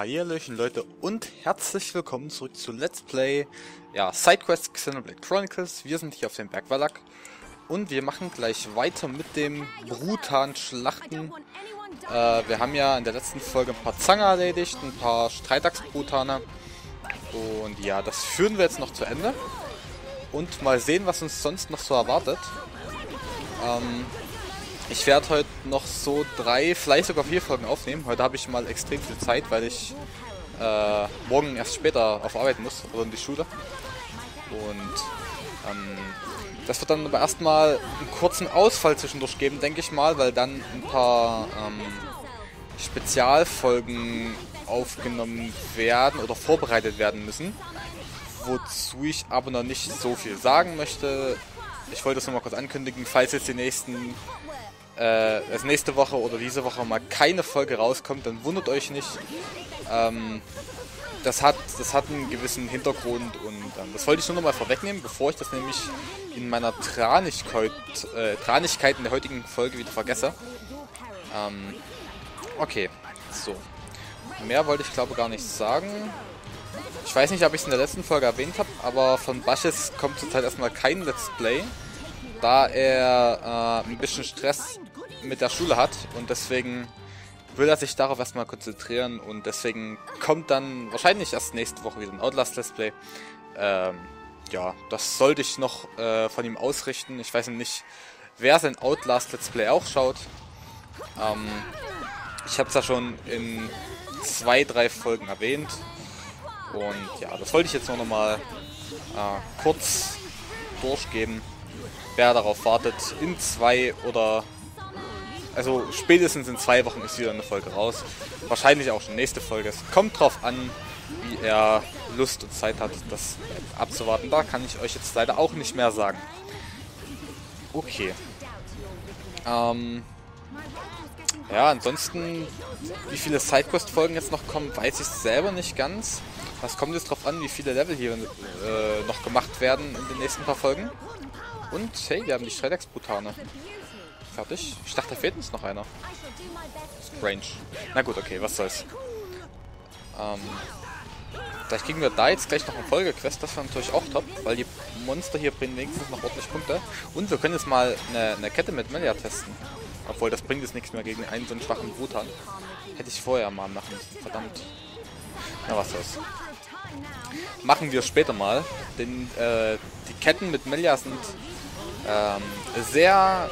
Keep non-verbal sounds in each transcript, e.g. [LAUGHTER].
Hallöchen Leute und herzlich willkommen zurück zu Let's Play ja, SideQuest Xenoblade Chronicles. Wir sind hier auf dem Berg Wallach und wir machen gleich weiter mit dem brutalen Schlachten. Äh, wir haben ja in der letzten Folge ein paar Zange erledigt, ein paar Streitachs-Brutane und ja, das führen wir jetzt noch zu Ende und mal sehen, was uns sonst noch so erwartet. Ähm, ich werde heute noch so drei, vielleicht sogar vier Folgen aufnehmen. Heute habe ich mal extrem viel Zeit, weil ich äh, morgen erst später auf Arbeit muss oder in die Schule. Und ähm, das wird dann aber erstmal einen kurzen Ausfall zwischendurch geben, denke ich mal, weil dann ein paar ähm, Spezialfolgen aufgenommen werden oder vorbereitet werden müssen. Wozu ich aber noch nicht so viel sagen möchte. Ich wollte das nur mal kurz ankündigen, falls jetzt die nächsten äh, also nächste Woche oder diese Woche mal keine Folge rauskommt, dann wundert euch nicht. Ähm, das hat, das hat einen gewissen Hintergrund und ähm, das wollte ich nur noch mal vorwegnehmen, bevor ich das nämlich in meiner Tranigkeit, äh, in der heutigen Folge wieder vergesse. Ähm, okay, so. Mehr wollte ich glaube gar nicht sagen. Ich weiß nicht, ob ich es in der letzten Folge erwähnt habe, aber von Basches kommt zurzeit erstmal kein Let's Play, da er äh, ein bisschen Stress mit der Schule hat und deswegen will er sich darauf erstmal konzentrieren und deswegen kommt dann wahrscheinlich erst nächste Woche wieder ein Outlast Let's Play. Ähm, ja, das sollte ich noch äh, von ihm ausrichten. Ich weiß nicht, wer sein Outlast Let's Play auch schaut. Ähm, ich habe es ja schon in zwei, drei Folgen erwähnt. Und ja, das wollte ich jetzt nur noch mal äh, kurz durchgeben. Wer darauf wartet, in zwei oder also spätestens in zwei Wochen ist wieder eine Folge raus. Wahrscheinlich auch schon nächste Folge. Es kommt drauf an, wie er Lust und Zeit hat, das abzuwarten. Da kann ich euch jetzt leider auch nicht mehr sagen. Okay. Ähm, ja, ansonsten, wie viele Sidequest-Folgen jetzt noch kommen, weiß ich selber nicht ganz. Was kommt jetzt drauf an, wie viele Level hier äh, noch gemacht werden in den nächsten paar Folgen. Und hey, wir haben die Shredex-Brutane. Fertig? Ich dachte, da fehlt uns noch einer. Range. Na gut, okay, was soll's. Ähm, vielleicht kriegen wir da jetzt gleich noch eine Folgequest. Das wäre natürlich auch top, weil die Monster hier bringen wenigstens noch ordentlich Punkte. Und wir können jetzt mal eine, eine Kette mit Melia testen. Obwohl, das bringt jetzt nichts mehr gegen einen so einen schwachen Brutan. Hätte ich vorher mal machen müssen. Verdammt. Na, was soll's. Machen wir später mal. Denn äh, die Ketten mit Melia sind ähm, sehr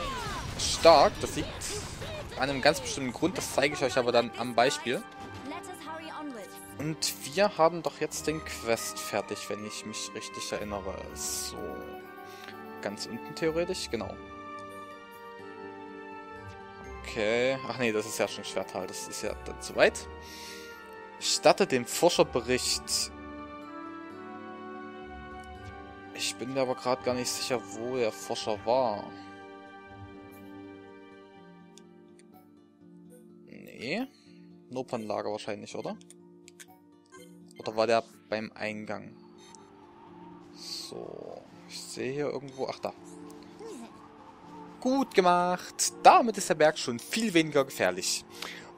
stark. Das liegt an einem ganz bestimmten Grund. Das zeige ich euch aber dann am Beispiel. Und wir haben doch jetzt den Quest fertig, wenn ich mich richtig erinnere. So. Ganz unten theoretisch, genau. Okay. Ach nee, das ist ja schon Schwertal. Das ist ja dann zu weit. Statte dem Forscherbericht. Ich bin mir aber gerade gar nicht sicher, wo der Forscher war. Nee. Nopernlager wahrscheinlich, oder? Oder war der beim Eingang? So. Ich sehe hier irgendwo... Ach, da. Gut gemacht. Damit ist der Berg schon viel weniger gefährlich.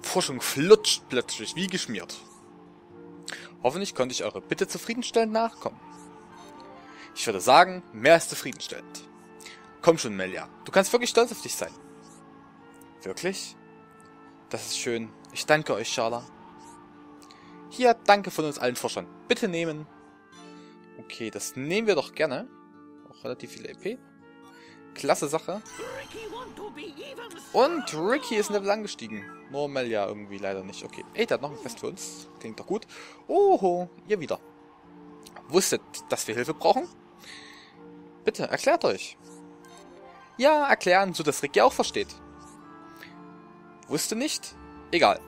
Forschung flutscht plötzlich wie geschmiert. Hoffentlich konnte ich eure Bitte zufriedenstellend nachkommen. Ich würde sagen, mehr als zufriedenstellend. Komm schon, Melia. Du kannst wirklich stolz auf dich sein. Wirklich? Das ist schön. Ich danke euch, Schala. Hier, danke von uns allen Forschern. Bitte nehmen. Okay, das nehmen wir doch gerne. Auch relativ viel EP. Klasse Sache. Und Ricky ist ein Level angestiegen. Nur Melia irgendwie leider nicht. Okay. Ey, der hat noch ein Fest für uns. Klingt doch gut. Oho, ihr wieder. Wusstet, dass wir Hilfe brauchen? Bitte, erklärt euch. Ja, erklären, so dass Ricky auch versteht. Wusste nicht? Egal.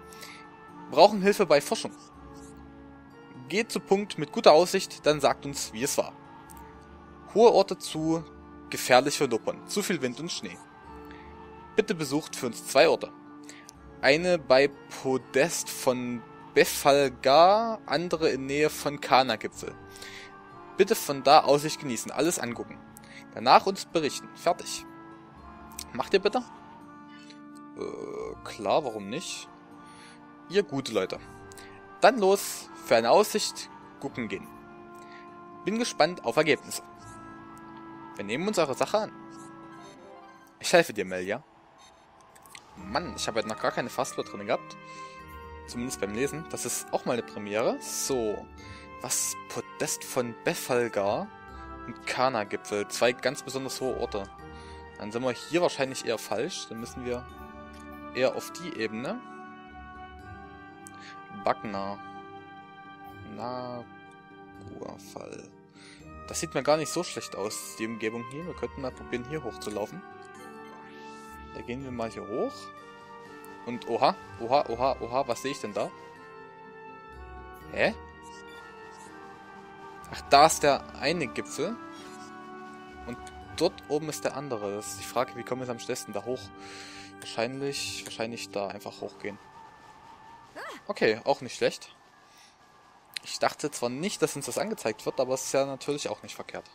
Brauchen Hilfe bei Forschung. Geht zu Punkt mit guter Aussicht, dann sagt uns, wie es war. Hohe Orte zu, gefährlich für Nuppern, zu viel Wind und Schnee. Bitte besucht für uns zwei Orte. Eine bei Podest von Befalgar, andere in Nähe von Kana-Gipfel. Bitte von da Aussicht genießen, alles angucken. Danach uns berichten. Fertig. Macht ihr bitte? Äh, klar, warum nicht? Ihr gute Leute. dann los für eine Aussicht gucken gehen. Bin gespannt auf Ergebnisse. Wir nehmen unsere Sache an. Ich helfe dir, Melia. Mann, ich habe heute noch gar keine Fastfood drin gehabt. Zumindest beim Lesen. Das ist auch mal eine Premiere. So, was Podest von Befalgar und Kana-Gipfel. Zwei ganz besonders hohe Orte. Dann sind wir hier wahrscheinlich eher falsch. Dann müssen wir eher auf die Ebene. Bagna. Naguafall. Das sieht mir gar nicht so schlecht aus, die Umgebung hier. Wir könnten mal probieren, hier hochzulaufen. Da gehen wir mal hier hoch. Und oha, oha, oha, oha, was sehe ich denn da? Hä? Ach, da ist der eine Gipfel. Und dort oben ist der andere. Das ist die Frage, wie kommen wir am schnellsten da hoch? Wahrscheinlich, wahrscheinlich da einfach hochgehen. Okay, auch nicht schlecht. Ich dachte zwar nicht, dass uns das angezeigt wird, aber es ist ja natürlich auch nicht verkehrt.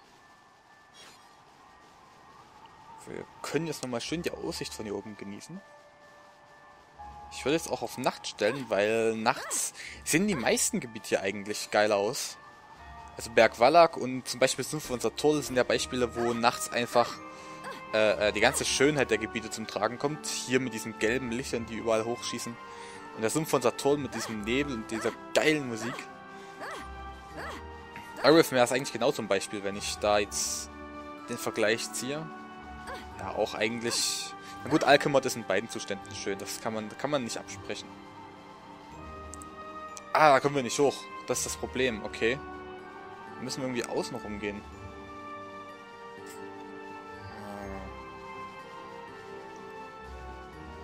Wir können jetzt nochmal schön die Aussicht von hier oben genießen. Ich würde jetzt auch auf Nacht stellen, weil nachts sehen die meisten Gebiete hier eigentlich geil aus. Also Berg Wallach und zum Beispiel Sumpf unser Turtle sind ja Beispiele, wo nachts einfach äh, äh, die ganze Schönheit der Gebiete zum Tragen kommt. Hier mit diesen gelben Lichtern, die überall hochschießen. Und der Sumpf von Saturn mit diesem Nebel und dieser geilen Musik. Arif wäre es eigentlich genau zum Beispiel, wenn ich da jetzt den Vergleich ziehe. Ja, auch eigentlich... Na gut, Alchemod ist in beiden Zuständen schön. Das kann man, kann man nicht absprechen. Ah, da kommen wir nicht hoch. Das ist das Problem. Okay. Da müssen wir irgendwie außen rumgehen.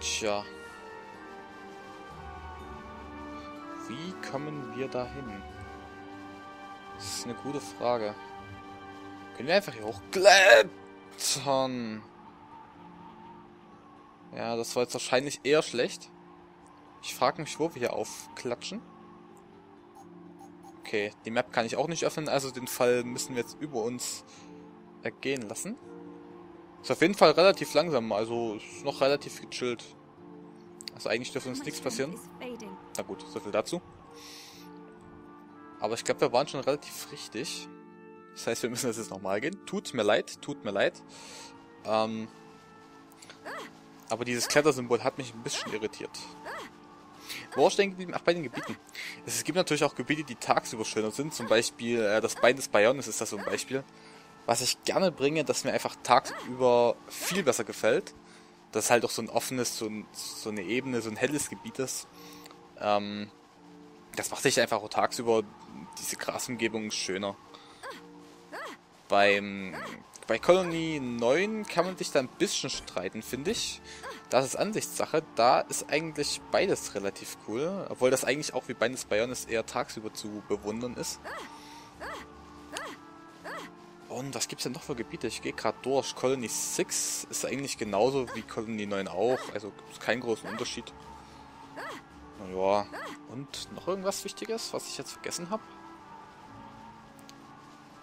Tja. Wie kommen wir da hin? Das ist eine gute Frage. Können wir einfach hier hochklettern? Ja, das war jetzt wahrscheinlich eher schlecht. Ich frage mich, wo wir hier aufklatschen. Okay, die Map kann ich auch nicht öffnen, also den Fall müssen wir jetzt über uns ergehen lassen. Ist auf jeden Fall relativ langsam, also ist noch relativ gechillt. Also eigentlich dürfte uns nichts passieren. Na gut, so viel dazu. Aber ich glaube, wir waren schon relativ richtig. Das heißt, wir müssen jetzt nochmal gehen. Tut mir leid, tut mir leid. Ähm, aber dieses Klettersymbol hat mich ein bisschen irritiert. Wo stehen geblieben? Ach, bei den Gebieten. Es gibt natürlich auch Gebiete, die tagsüber schöner sind. Zum Beispiel äh, das Bein des Bionis ist das so ein Beispiel. Was ich gerne bringe, das mir einfach tagsüber viel besser gefällt. Das ist halt auch so ein offenes, so, ein, so eine Ebene, so ein helles Gebiet ist. Ähm, das macht sich einfach auch tagsüber diese Grasumgebung schöner. Beim, bei Colony 9 kann man sich da ein bisschen streiten, finde ich. Das ist Ansichtssache. Da ist eigentlich beides relativ cool. Obwohl das eigentlich auch wie beides Bionis eher tagsüber zu bewundern ist. Und was gibt es denn noch für Gebiete? Ich gehe gerade durch. Colony 6 ist eigentlich genauso wie Colony 9 auch. Also gibt es keinen großen Unterschied. Naja. Und noch irgendwas Wichtiges, was ich jetzt vergessen habe?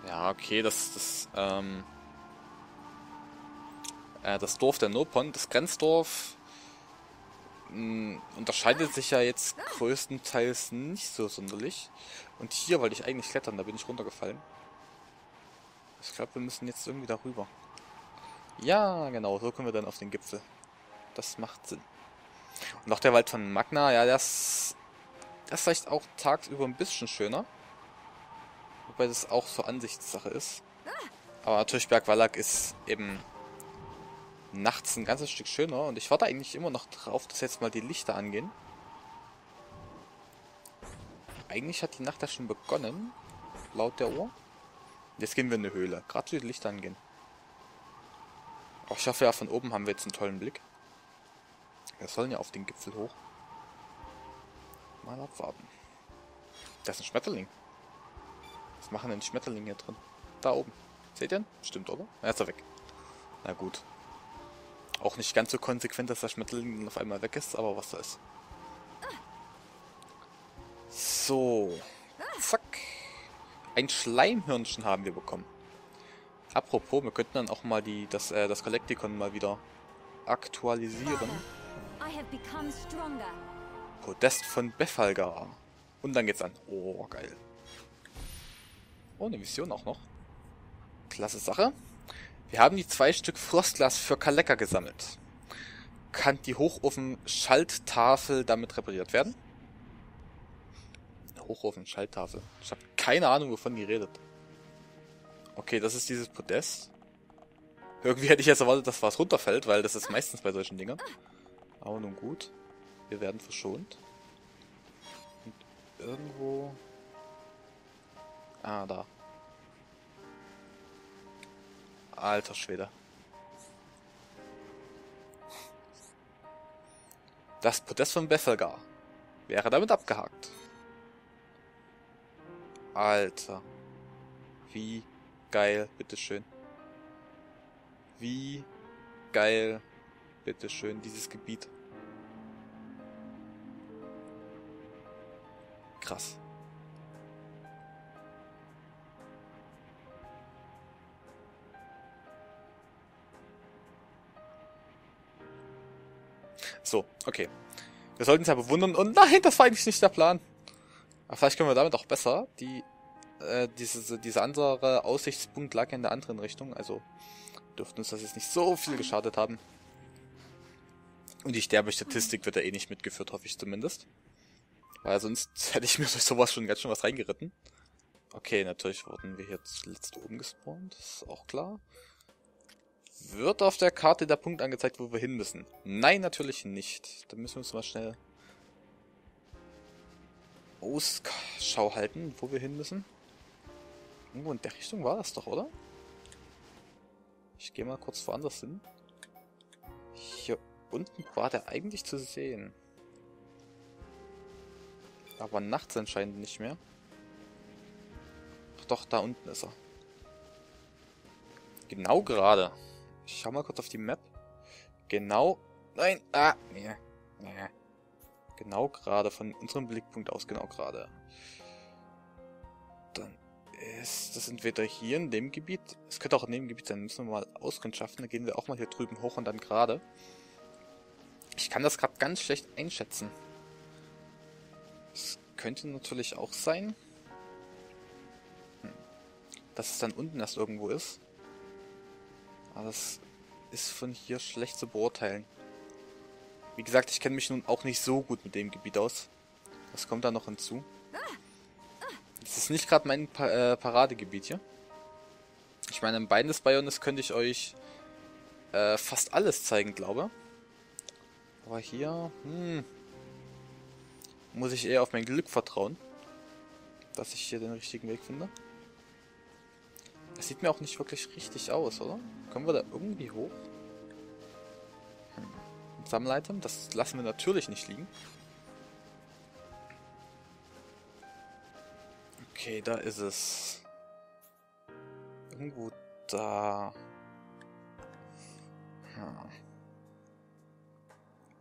Ja, okay, das, das, ähm, äh, das Dorf der Nopon, das Grenzdorf, mh, hm, unterscheidet sich ja jetzt größtenteils nicht so sonderlich. Und hier wollte ich eigentlich klettern, da bin ich runtergefallen. Ich glaube, wir müssen jetzt irgendwie darüber. Ja, genau, so kommen wir dann auf den Gipfel. Das macht Sinn. Und auch der Wald von Magna, ja, das, ist vielleicht auch tagsüber ein bisschen schöner. Wobei das auch so Ansichtssache ist. Aber natürlich Bergwallach ist eben nachts ein ganzes Stück schöner. Und ich warte eigentlich immer noch drauf, dass jetzt mal die Lichter angehen. Eigentlich hat die Nacht ja schon begonnen, laut der Uhr. Jetzt gehen wir in eine Höhle. Gerade die Lichter angehen. Oh, ich hoffe ja, von oben haben wir jetzt einen tollen Blick. Wir sollen ja auf den Gipfel hoch. Mal abwarten. Da ist ein Schmetterling. Was machen denn Schmetterlinge hier drin? Da oben. Seht ihr ihn? Stimmt, oder? Er ist er weg. Na gut. Auch nicht ganz so konsequent, dass der Schmetterling auf einmal weg ist, aber was da ist. So. Ein Schleimhirnchen haben wir bekommen. Apropos, wir könnten dann auch mal die, das, äh, das Galacticon mal wieder aktualisieren. Podest von Befalgar. Und dann geht's an. Oh, geil. Oh, eine Mission auch noch. Klasse Sache. Wir haben die zwei Stück Frostglas für Kaleka gesammelt. Kann die Hochofen-Schalttafel damit repariert werden? Hochofen-Schalttafel. Ich habe keine Ahnung, wovon die redet. Okay, das ist dieses Podest. Irgendwie hätte ich jetzt erwartet, dass was runterfällt, weil das ist meistens bei solchen Dingen. Aber nun gut. Wir werden verschont. Und irgendwo... Ah, da. Alter Schwede. Das Podest von Bethelgar wäre damit abgehakt. Alter. Wie geil, bitteschön. Wie geil, bitteschön, dieses Gebiet. Krass. So, okay. Wir sollten es ja bewundern. Und nein, das war eigentlich nicht der Plan. Aber vielleicht können wir damit auch besser. Die, äh, diese, diese andere Aussichtspunkt lag ja in der anderen Richtung. Also dürften uns das jetzt nicht so viel geschadet haben. Und die Sterbestatistik wird ja eh nicht mitgeführt, hoffe ich zumindest. Weil sonst [LAUGHS] hätte ich mir durch sowas schon ganz schön was reingeritten. Okay, natürlich wurden wir hier zuletzt oben gespawnt, ist auch klar. Wird auf der Karte der Punkt angezeigt, wo wir hin müssen? Nein, natürlich nicht. Da müssen wir uns mal schnell Ausschau halten, wo wir hin müssen. Irgendwo in der Richtung war das doch, oder? Ich gehe mal kurz woanders hin. Hier unten war der eigentlich zu sehen. Aber nachts anscheinend nicht mehr. Ach doch, da unten ist er. Genau gerade. Ich schau mal kurz auf die Map. Genau. Nein. Ah. Nee. Nee. Genau gerade. Von unserem Blickpunkt aus genau gerade. Dann ist das entweder hier in dem Gebiet. Es könnte auch in dem Gebiet sein. Müssen wir mal auskundschaften. Dann gehen wir auch mal hier drüben hoch und dann gerade. Ich kann das gerade ganz schlecht einschätzen. Es könnte natürlich auch sein, hm, dass es dann unten erst irgendwo ist. Aber das ist von hier schlecht zu beurteilen. Wie gesagt, ich kenne mich nun auch nicht so gut mit dem Gebiet aus. Was kommt da noch hinzu? Das ist nicht gerade mein pa äh, Paradegebiet hier. Ich meine, im Bein des Bionis könnte ich euch äh, fast alles zeigen, glaube. Aber hier, hm, muss ich eher auf mein Glück vertrauen, dass ich hier den richtigen Weg finde. Das sieht mir auch nicht wirklich richtig aus, oder? Kommen wir da irgendwie hoch? Sammelitem, das lassen wir natürlich nicht liegen. Okay, da ist es. Irgendwo da. Hm.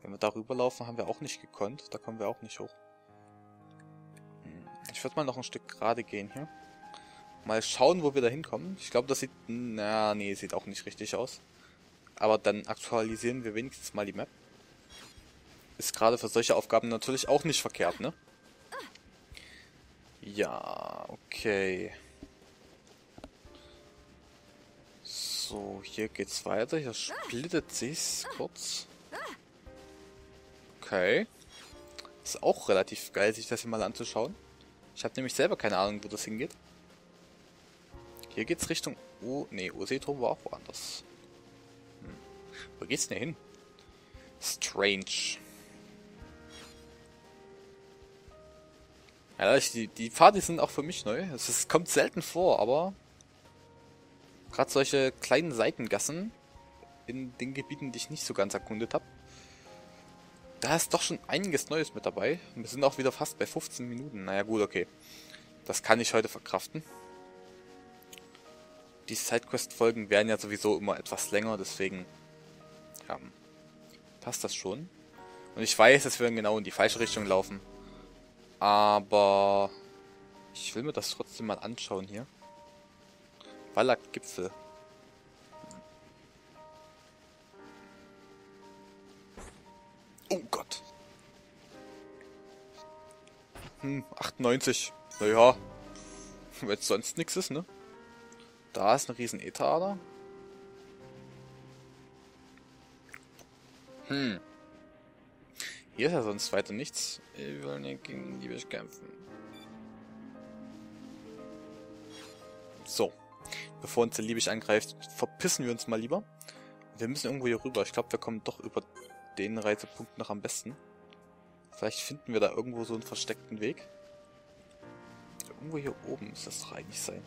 Wenn wir darüber laufen, haben wir auch nicht gekonnt. Da kommen wir auch nicht hoch. Hm. Ich würde mal noch ein Stück gerade gehen hier. Mal schauen, wo wir da hinkommen. Ich glaube, das sieht... Na, nee, sieht auch nicht richtig aus. Aber dann aktualisieren wir wenigstens mal die Map. Ist gerade für solche Aufgaben natürlich auch nicht verkehrt, ne? Ja, okay. So, hier geht's weiter. Hier splittet sich's kurz. Okay. Ist auch relativ geil, sich das hier mal anzuschauen. Ich habe nämlich selber keine Ahnung, wo das hingeht. Hier geht's Richtung... Oh, nee, Ursetrum war auch woanders. Wo geht's denn hin? Strange. Ja, die, die Pfade sind auch für mich neu. Es kommt selten vor, aber... Gerade solche kleinen Seitengassen in den Gebieten, die ich nicht so ganz erkundet habe. Da ist doch schon einiges Neues mit dabei. Wir sind auch wieder fast bei 15 Minuten. Naja gut, okay. Das kann ich heute verkraften die Sidequest-Folgen werden ja sowieso immer etwas länger, deswegen ja, passt das schon. Und ich weiß, dass wir genau in die falsche Richtung laufen. Aber ich will mir das trotzdem mal anschauen hier. Wallach Gipfel. Oh Gott. Hm, 98. Naja. Wenn es sonst nichts ist, ne? Da ist eine riesen Ether. Hm. Hier ist ja sonst weiter nichts. Ich will nicht gegen die kämpfen. So. Bevor uns der Liebig angreift, verpissen wir uns mal lieber. Wir müssen irgendwo hier rüber. Ich glaube, wir kommen doch über den Reisepunkt noch am besten. Vielleicht finden wir da irgendwo so einen versteckten Weg. Irgendwo hier oben muss das doch eigentlich sein.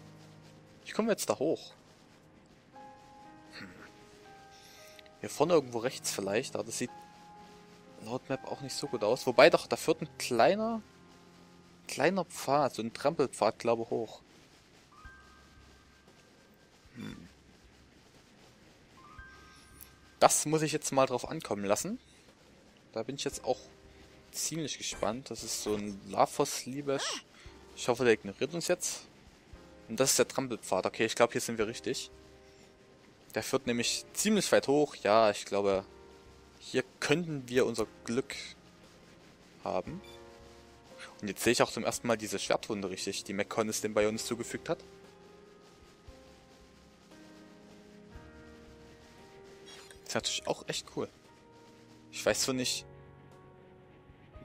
Wie kommen wir jetzt da hoch? Hier vorne irgendwo rechts vielleicht, aber das sieht laut Map auch nicht so gut aus. Wobei doch, da führt ein kleiner, kleiner Pfad, so ein Trampelpfad, glaube ich, hoch. Hm. Das muss ich jetzt mal drauf ankommen lassen. Da bin ich jetzt auch ziemlich gespannt. Das ist so ein Lavos-Liebesch. Ich hoffe, der ignoriert uns jetzt. Und das ist der Trampelpfad. Okay, ich glaube, hier sind wir richtig. Der führt nämlich ziemlich weit hoch. Ja, ich glaube, hier könnten wir unser Glück haben. Und jetzt sehe ich auch zum ersten Mal diese Schwertwunde richtig, die McConnis dem bei uns zugefügt hat. Ist natürlich auch echt cool. Ich weiß zwar nicht,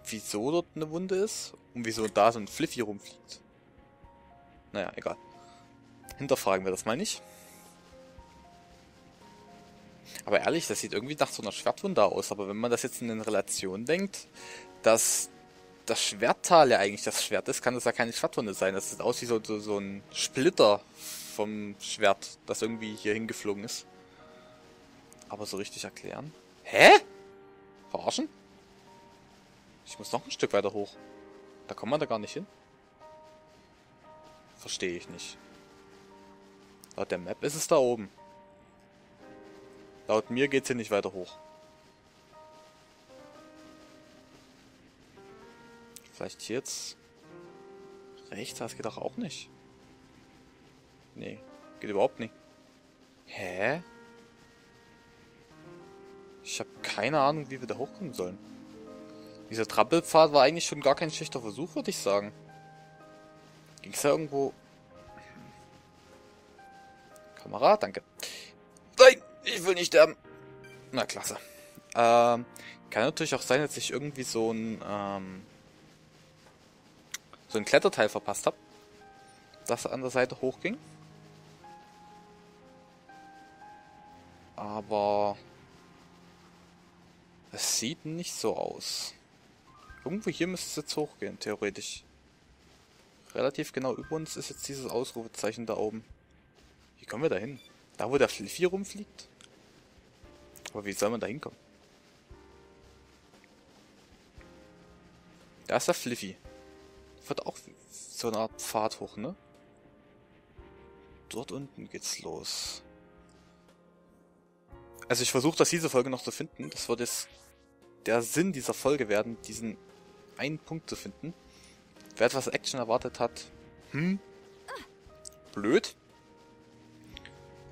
wieso dort eine Wunde ist und wieso da so ein Fliffy rumfliegt. Naja, egal. Hinterfragen wir das mal nicht. Aber ehrlich, das sieht irgendwie nach so einer Schwertwunde aus. Aber wenn man das jetzt in den Relation denkt, dass das Schwerttal ja eigentlich das Schwert ist, kann das ja keine Schwertwunde sein. Das sieht aus wie so, so, so ein Splitter vom Schwert, das irgendwie hier hingeflogen ist. Aber so richtig erklären? Hä? Verarschen? Ich muss noch ein Stück weiter hoch. Da kommt man da gar nicht hin. Verstehe ich nicht. Laut der Map ist es da oben. Laut mir geht's hier nicht weiter hoch. Vielleicht jetzt rechts, das geht doch auch nicht. Nee, geht überhaupt nicht. Hä? Ich habe keine Ahnung, wie wir da hochkommen sollen. Dieser Trampelpfad war eigentlich schon gar kein schlechter Versuch, würde ich sagen. Ging's da irgendwo... Kamera, danke. Ich will nicht sterben. Na, klasse. Ähm, kann natürlich auch sein, dass ich irgendwie so ein, ähm, so ein Kletterteil verpasst habe, das an der Seite hochging. Aber es sieht nicht so aus. Irgendwo hier müsste es jetzt hochgehen, theoretisch. Relativ genau über uns ist jetzt dieses Ausrufezeichen da oben. Wie kommen wir da hin? Da, wo der Fliffy rumfliegt? Aber wie soll man da hinkommen? Da ist der Fliffy. Wird auch so eine Art Pfad hoch, ne? Dort unten geht's los. Also ich versuche das diese Folge noch zu finden. Das wird jetzt der Sinn dieser Folge werden, diesen einen Punkt zu finden. Wer etwas Action erwartet hat, hm, blöd.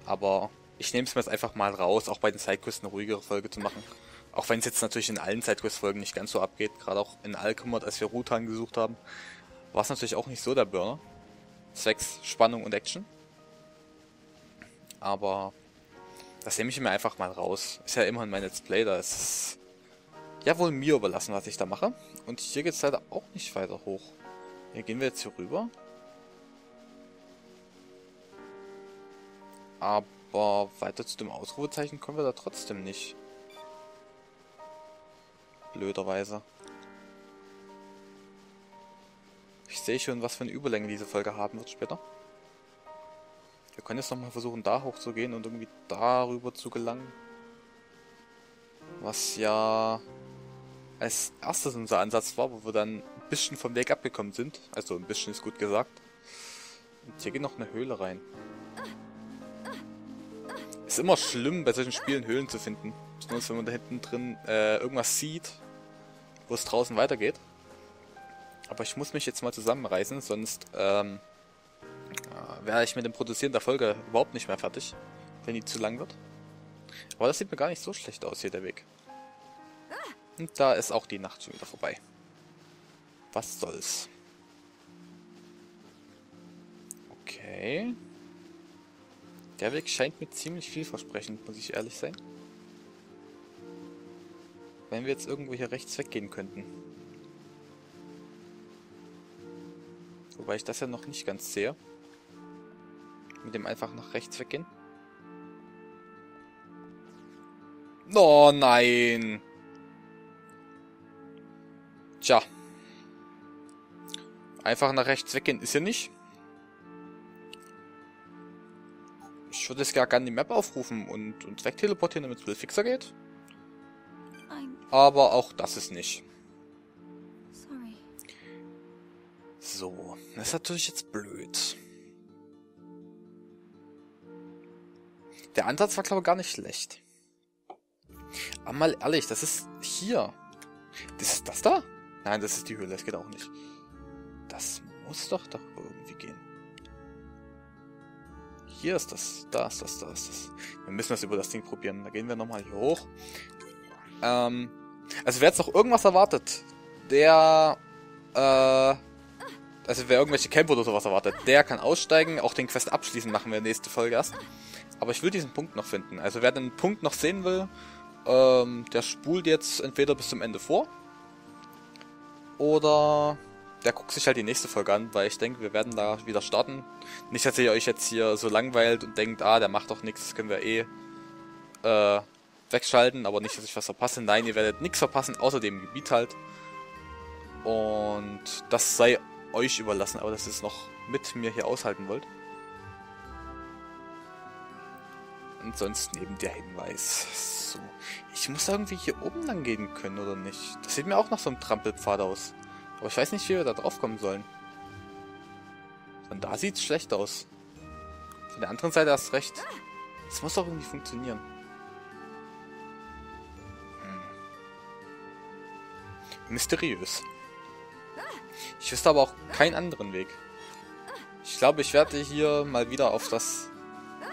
Aber ich nehme es mir jetzt einfach mal raus, auch bei den Sidequests eine ruhigere Folge zu machen. Auch wenn es jetzt natürlich in allen Sidequest-Folgen nicht ganz so abgeht, gerade auch in Alchemod, als wir Rutan gesucht haben, war es natürlich auch nicht so der Burner. Zwecks Spannung und Action. Aber das nehme ich mir einfach mal raus. Ist ja immerhin mein Let's Play, da ist es ja wohl mir überlassen, was ich da mache. Und hier geht es leider auch nicht weiter hoch. Hier gehen wir jetzt hier rüber. Aber weiter zu dem Ausrufezeichen kommen wir da trotzdem nicht. Blöderweise. Ich sehe schon, was für eine Überlänge diese Folge haben wird später. Wir können jetzt nochmal versuchen, da hochzugehen und irgendwie darüber zu gelangen. Was ja als erstes unser Ansatz war, wo wir dann ein bisschen vom Weg abgekommen sind. Also ein bisschen ist gut gesagt. Und hier geht noch eine Höhle rein. Ist immer schlimm, bei solchen Spielen Höhlen zu finden. Besonders wenn man da hinten drin äh, irgendwas sieht, wo es draußen weitergeht. Aber ich muss mich jetzt mal zusammenreißen, sonst ähm, äh, wäre ich mit dem Produzieren der Folge überhaupt nicht mehr fertig, wenn die zu lang wird. Aber das sieht mir gar nicht so schlecht aus hier, der Weg. Und da ist auch die Nacht schon wieder vorbei. Was soll's. Okay. Der Weg scheint mir ziemlich vielversprechend, muss ich ehrlich sein. Wenn wir jetzt irgendwo hier rechts weggehen könnten. Wobei ich das ja noch nicht ganz sehe. Mit dem einfach nach rechts weggehen. Oh nein! Tja. Einfach nach rechts weggehen ist ja nicht. Ich würde es gar gerne die Map aufrufen und, und wegteleportieren, damit es viel fixer geht. Aber auch das ist nicht. So, das ist natürlich jetzt blöd. Der Ansatz war, glaube ich, gar nicht schlecht. Aber mal ehrlich, das ist hier. Das ist das da? Nein, das ist die Höhle, das geht auch nicht. Das muss doch doch irgendwie gehen. Hier ist das, da ist das, da ist das. Wir müssen das über das Ding probieren. Da gehen wir nochmal hier hoch. Ähm, also wer jetzt noch irgendwas erwartet, der, äh, also wer irgendwelche Kämpfe oder sowas erwartet, der kann aussteigen. Auch den Quest abschließen machen wir nächste Folge erst. Aber ich will diesen Punkt noch finden. Also wer den Punkt noch sehen will, ähm, der spult jetzt entweder bis zum Ende vor. Oder der guckt sich halt die nächste Folge an, weil ich denke, wir werden da wieder starten. Nicht, dass ihr euch jetzt hier so langweilt und denkt, ah, der macht doch nichts, das können wir eh äh, wegschalten, aber nicht, dass ich was verpasse. Nein, ihr werdet nichts verpassen, außer dem Gebiet halt. Und das sei euch überlassen, aber dass ihr es noch mit mir hier aushalten wollt. Ansonsten eben der Hinweis. So. Ich muss irgendwie hier oben lang gehen können, oder nicht? Das sieht mir auch nach so einem Trampelpfad aus. Aber ich weiß nicht, wie wir da drauf kommen sollen. Von da sieht es schlecht aus. Von der anderen Seite hast recht. Das muss doch irgendwie funktionieren. Hm. Mysteriös. Ich wüsste aber auch keinen anderen Weg. Ich glaube, ich werde hier mal wieder auf das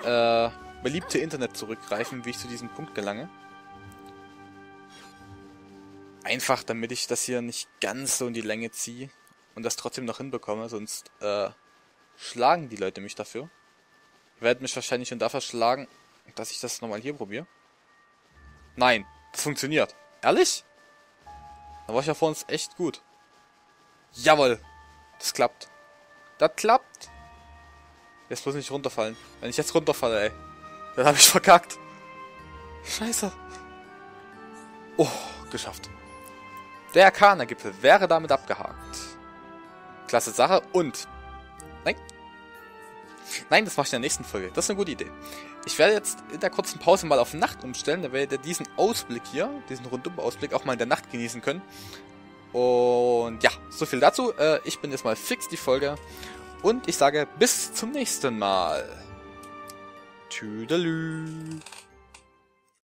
äh, beliebte Internet zurückgreifen, wie ich zu diesem Punkt gelange. Einfach, damit ich das hier nicht ganz so in die Länge ziehe und das trotzdem noch hinbekomme, sonst äh, schlagen die Leute mich dafür. Ihr werdet mich wahrscheinlich schon dafür schlagen, dass ich das nochmal hier probiere. Nein, das funktioniert. Ehrlich? Da war ich ja vor uns echt gut. Jawohl. Das klappt. Das klappt. Jetzt muss ich nicht runterfallen. Wenn ich jetzt runterfalle, ey. Dann habe ich verkackt. Scheiße. Oh, geschafft. Der Arkana-Gipfel wäre damit abgehakt. Klasse Sache und... Nein. Nein, das mache ich in der nächsten Folge. Das ist eine gute Idee. Ich werde jetzt in der kurzen Pause mal auf Nacht umstellen. Da werdet ihr diesen Ausblick hier, diesen Rundum-Ausblick, auch mal in der Nacht genießen können. Und ja, so viel dazu. Äh, ich bin jetzt mal fix die Folge. Und ich sage bis zum nächsten Mal. Tüdelü.